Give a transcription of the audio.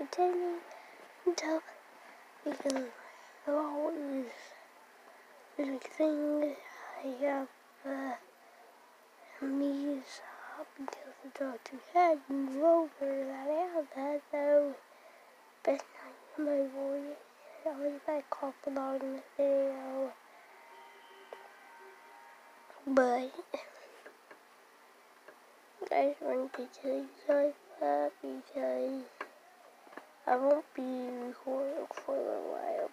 continue until we can always everything I have uh, me up until the doctor had and over that I have that so best night my voice. I'll leave that cough along the video. But I just wanted to tell you guys that because I won't be recording for a while.